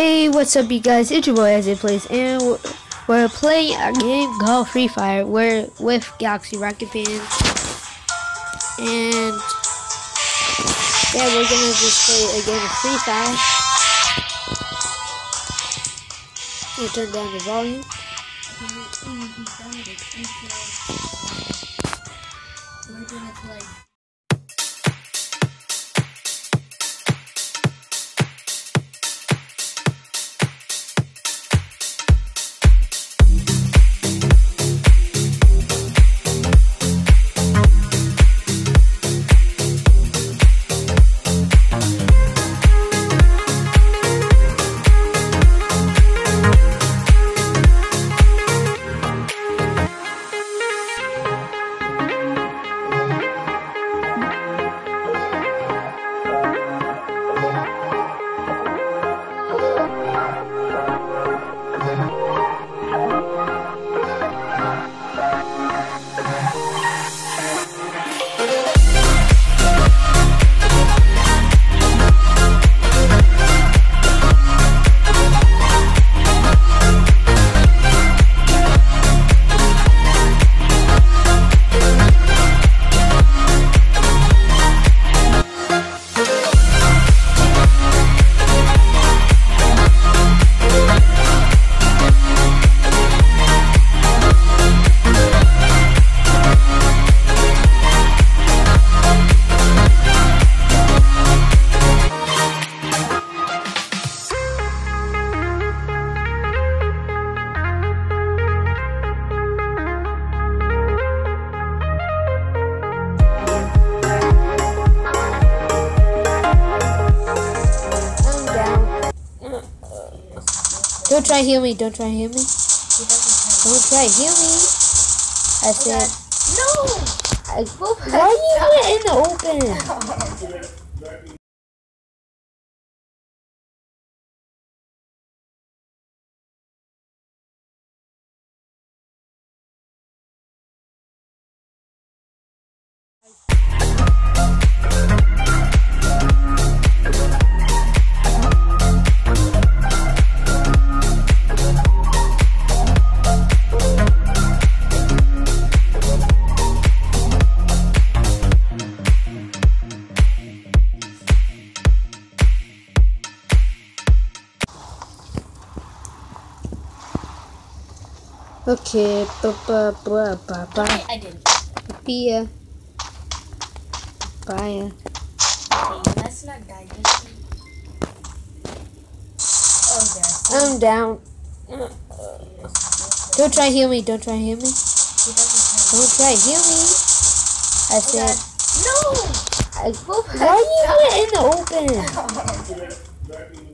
Hey, what's up, you guys? It's your boy ISayPlays, and we're, playing a game called Free Fire. We're with Galaxy Rocket fans, and yeah, we're gonna just play a game of Free Fire. You turn down the volume. Don't try heal me. Don't try heal me. Don't try heal me. I oh said. No! I, why are you in the open? Okay, ba ba ba ba ba. I didn't. Pia. Bye. Okay, let's not die way. Oh, I'm down. Don't try heal me. Don't try heal me. Don't try heal me. I have said. No! I, why are you in the open? Oh,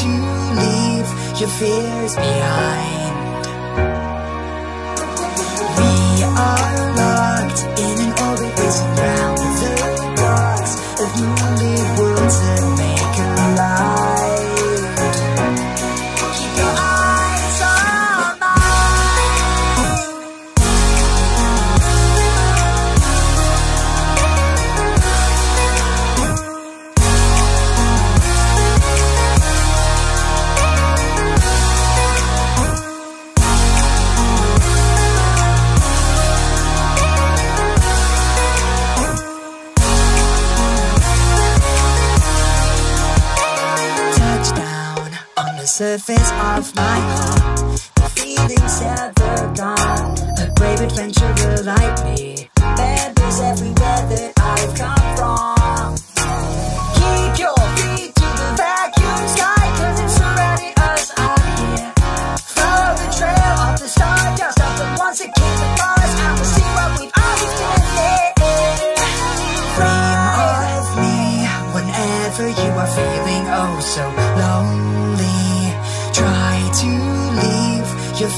to leave your fears behind. surface of my heart, The feeling's ever gone. A brave adventurer like me. Bad news everywhere.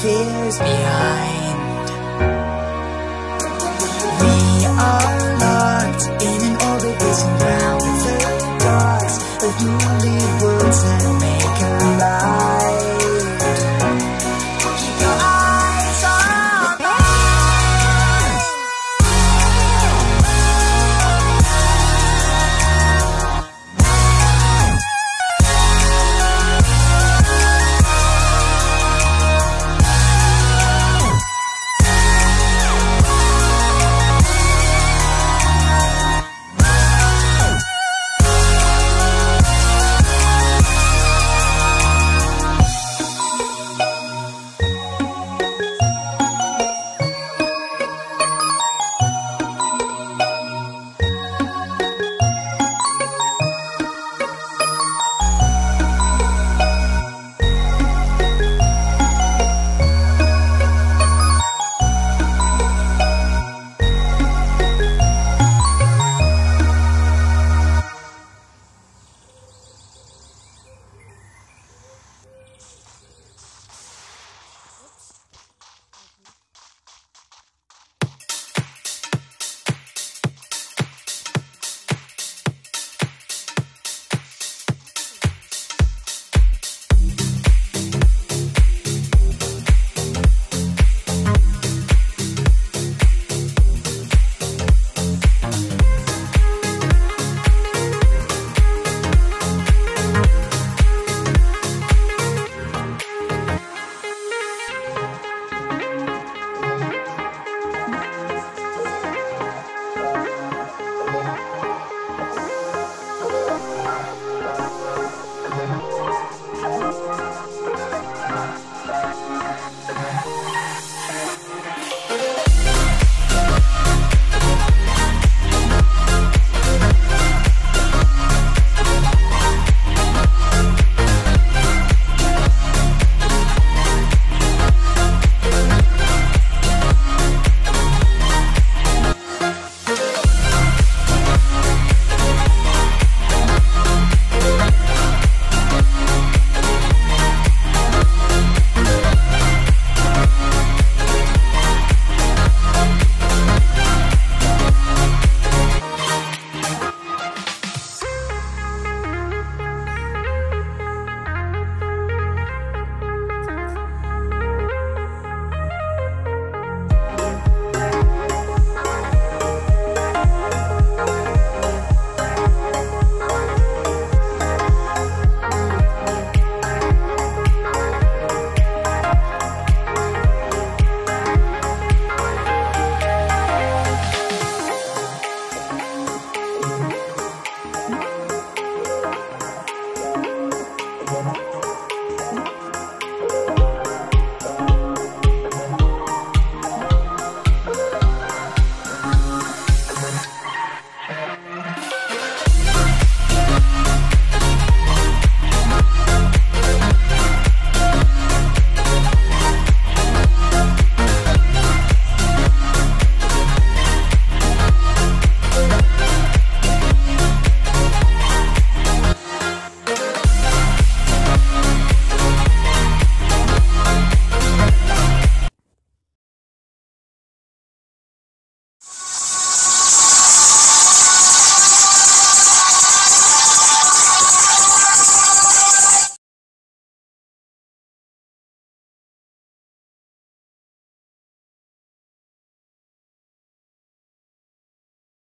fears behind.